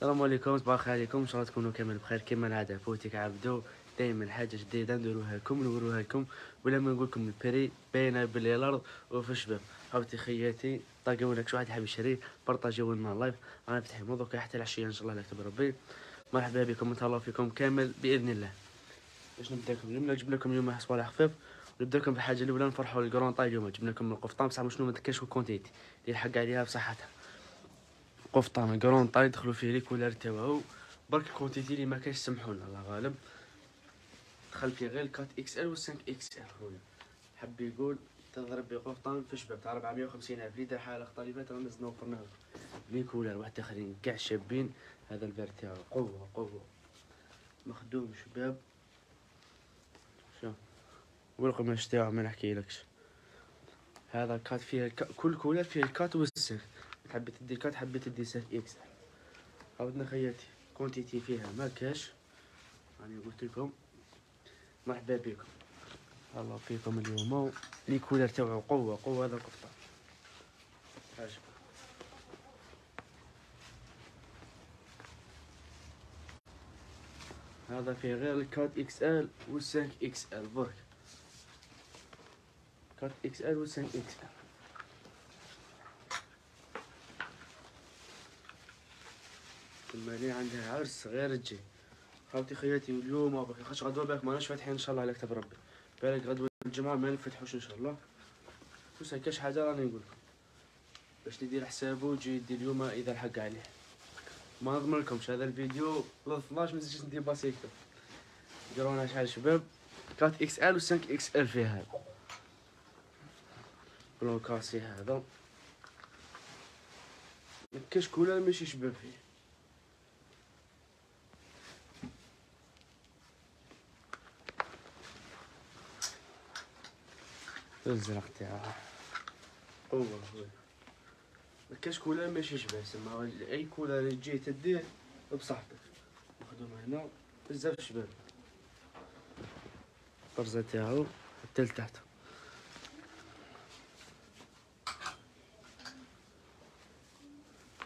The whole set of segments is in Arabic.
السلام عليكم صباح عليكم. إن شاء الله تكونوا كامل بخير كما العادة. فوتك عبدو دائما حاجة جديدة نديروها لكم نوروها لكم. ولا ما نقول لكم البري باينه باللي الأرض وفي الشباب. حاولتي خياتي طاقوا لك شي واحد يحب يشري بارطاجيو لنا اللايف أنا فاتح الموضوع حتى العشية إن شاء الله يكتب ربي مرحبا بكم نتهلاو فيكم كامل بإذن الله. باش نبدأ لكم اليوم جبنا لكم اليوم صوالح خفيف. نبدا لكم بحاجة الأولى نفرحوا الكرون طاي اليوم. جبنا لكم القفطان بصح شنو ما تكاش كونتيتي اللي الحق عليها بصحتها. قفطان كرون طاي دخلوا فيه لي كولار تاعو برك كونتيتي اللي ما كاش سمحونا الله غالب. دخل فيه غير 4 إكس إل و 5 إكس إل. خويا حب يقول تضرب بقفطان في شباب تاع 450 ألف ليتر حالة اختلفت رانا نزلنا وفرناه لي كولار واحد اخرين كاع شابين هذا البار تاعو. قوة قوة. مخدوم شباب. شوف والقماش تاعو ما نحكيلكش. هذا كات فيه. كل كولر فيه الكات والسيف حبيت تدي كات حبيت تدي سيف إكس. عاودنا خياتي كونتيتي فيها ما كاش. راني قلت لكم مرحبا بكم. الله فيكم اليوم. لي كولر تاعو قوة قوة هذا القفطان عجب هذا فيه غير ال quatre XL وال cinq XL. برك. quatre XL وال cinq XL. اللي عندها عرس غير تجي خالتي خياتي اليوم وباقي خاطش غدوة بالك ماناش فاتحين إن شاء الله على كتاب ربي بالك غدوة الجمعة ما نفتحوش إن شاء الله. بس كاش حاجة راني نقول لكم. باش ندير حسابه يجي يدي اليوم إذا الحق عليه. ما نضمن لكمش هذا الفيديو ل 12 ما نزيدش ندير باسيكتو ديرونا شحال شباب؟ 4 إكس إل و 5 إكس إل فيه هذا. بلون كاسي هذا مكاش كولر ماشي شباب فيه. الزرق تاعها قوة خويا مكاش كولر ماشي شباب سما أي كولر تجي تديه بصحتك. مخدوم هنا بزاف شباب. الطرزة تاعو حتى لتحت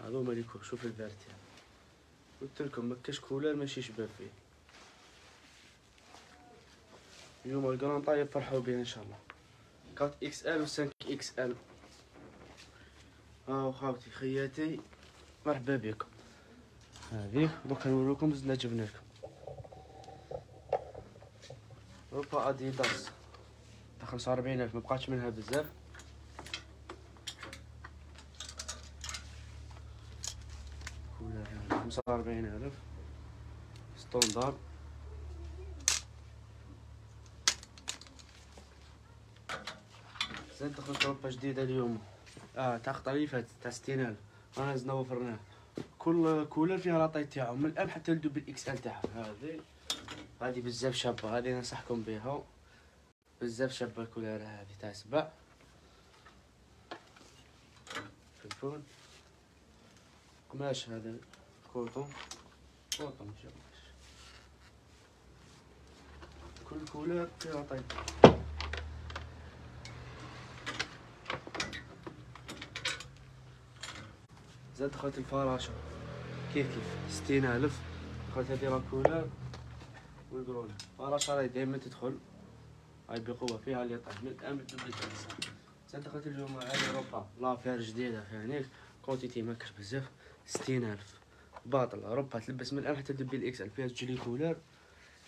هذو ماليكو شوف الفار تاعو قلت لكم مكاش كولر ماشي شباب فيه. اليوم ال grande taille نفرحوا بيه إن شاء الله. 4 XL و 5 XL. هاو خاوتي خياتي مرحبا بكم هذه دوك نوريكم زدنا جبنا لكم روبا أديداس. تاع 45 ألف مبقاتش منها بزاف. خمسة وأربعين ألف. ستوندار. زين دخلت روبا جديدة اليوم. آه تاع خطريفة تاع ستين ألف زدنا وفرناه كل كولر فيها لاطاي تاعو من الام حتى لدوبل إكس إل تاعها هذه. هذه بزاف شابة. هذه ننصحكم بها. بزاف شابة الكولر هذه تاع سبع. تلفون. قماش هذا؟ كوتون كوتون ماشي قماش. كل كولر فيها لاطاي زاد دخلت الفراشة. كيف كيف؟ ستين ألف. دخلت هذه راكولر والقرون فراشة راهي دايما تدخل. هاي بقوة فيها اللي طاح من الآن بالدبل زاد دخلت اليوم هذه روبا لافير جديدة فيها كونتيتي ماكاش بزاف. ستين ألف. باطل. روبا تلبس من الآن حتى دبل الإكس إل فيها جلي كولر.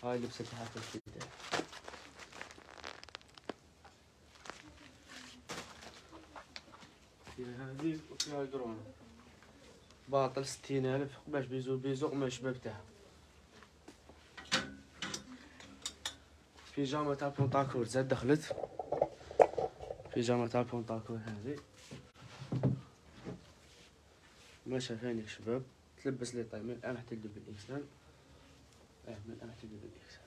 هاي لبستها في الشتاء فيها هذه وفيها القرون باطل ستين ألف قماش بيزو بيزو قماش شباب تاعها بيجاما تاع بونطاكور زاد دخلت. بيجاما تاع بونطاكور هذه. ماشا ثاني شباب تلبس لي طاي من الان حتى تدب الاكسل آه من الان حتى تدب الاكسل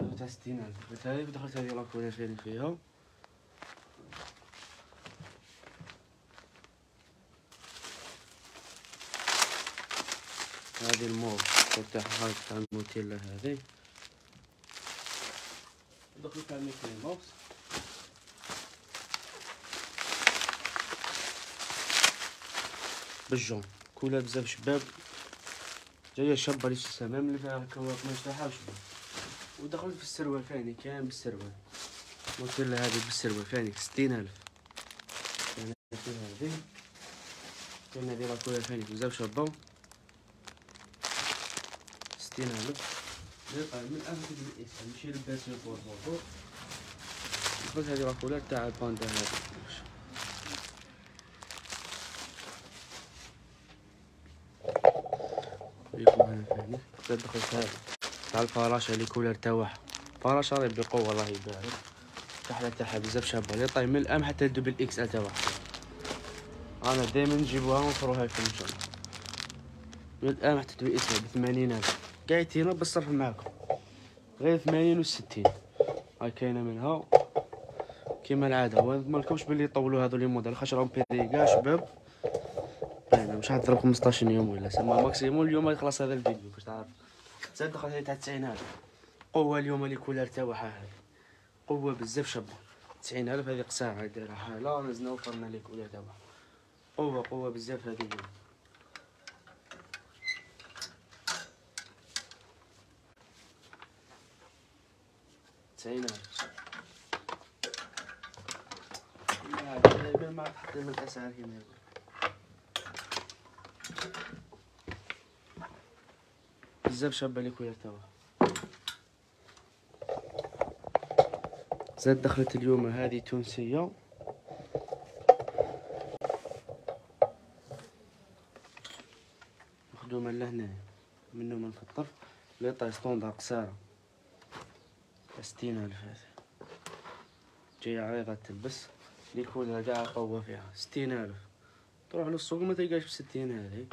هذا تاع ستين ألف. دخلت لاكولير ثاني فيها. هذه الموف تفتح هاي تاع الموتيلا هذه. ندخلو تاع الميكري بوكس. بالجون. كلها بزاف شباب. جاية شابة اللي السمام اللي فيها كواك ما يفتحهاش ودخلت في السروال فاني كان بالسروال لها هذه بالسروال فاني ستين ألف. كان هذه كان هذه كلها فاني بزاف شابة. ستين ألف من أهل الاسم ماشي لباس البور بور دخلت هذه راه تاع الباندا هذا يكون هنا دخلت هذا تاع الفراشة اللي كولر تاعها فراشة راهي بقوة الله يبارك الكحلة تاعها بزاف شابة les tailles من ال M حتى ال double XL تاعها أنا دايما نجيبوها ونوفروها لكم ان من ال M حتى ال double X بثمانين الف قاعدين بالصرف معاكم. غير ثمانين وستين. هاي كاينة منها. كيما العادة. ومالكمش بلي يطولوا هذو les modèles خاطر راهم بيري كاع شباب. باينة مش حتضرب 15 يوم ولا سما ماكسيموم اليوم يخلص هذا الفيديو باش تعرف. زاد دخل هذه تاع 90000 قوة اليوم اللي كولر تاعها هذه قوة بزاف شابة. 90000 هذه قصارى دايرة حالة نزلنا وفرنا لي كولر تاعها. قوة قوة بزاف هذه تسعين لا ما تحط من الأسعار هنا بزاف شابة لي كوير توا. زاد دخلت اليوم هذه تونسية. مخدومة لهنا من في الطرف؟ ليطا ستوندار قصارة ستين ألف جاية عريضة تلبس ليكون كاع قوة فيها. ستين ألف. تروح للسوق ما تلقاش بستين هذه.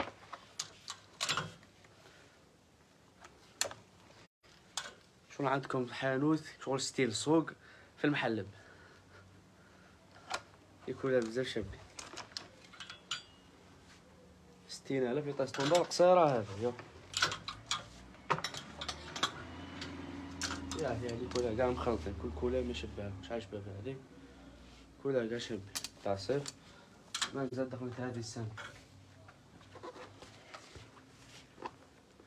شغل عندكم حانوت شغل ستيل سوق في المحلب يكون بزاف شابي. ستين ألف يطيح ستوندار قصيرة هذا يا هذه كلها كاع مخلطين كل كلها ما مش عاجبها هذه كلها كاع شبه تاع صيف ما زاد دخلت هذه السنة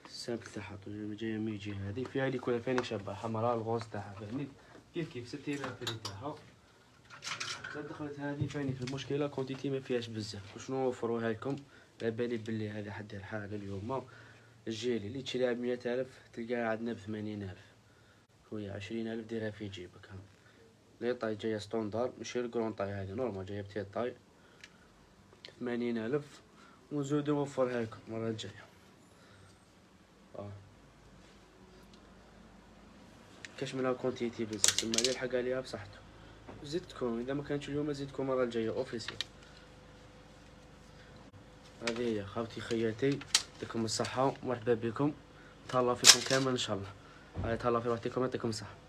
السامبل تاعها جاية ميجي هذه فيها لي كلها فاني شابة حمراء الغوز تاعها فهمني كيف كيف ستين ألف تاعها زاد دخلت هذه فاني في المشكلة كونتيتي ما فيهاش بزاف وشنو نوفروها لكم على بالي بلي هذه حد الحاجة اليوم الجيلي اللي تشريها بمية ألف تلقاها عندنا بثمانين ألف خويا عشرين ألف ديرها في جيبك ها les tailles جاية standard ماشي ال grande taille هذه normal جاية petite taille ثمانين ألف ونزيدو نوفرها لكم المرة الجاية كاش منها quantité بزاف تسمى لي الحق عليها بصحتو زدتكم اذا ما كانتش اليوم زيدكم المره الجايه officiel هذه هي خاوتي خياتي يعطيكم الصحه ومرحبا بكم تهلا فيكم كامل ان شاء الله تهلا في وقتكم يعطيكم الصحه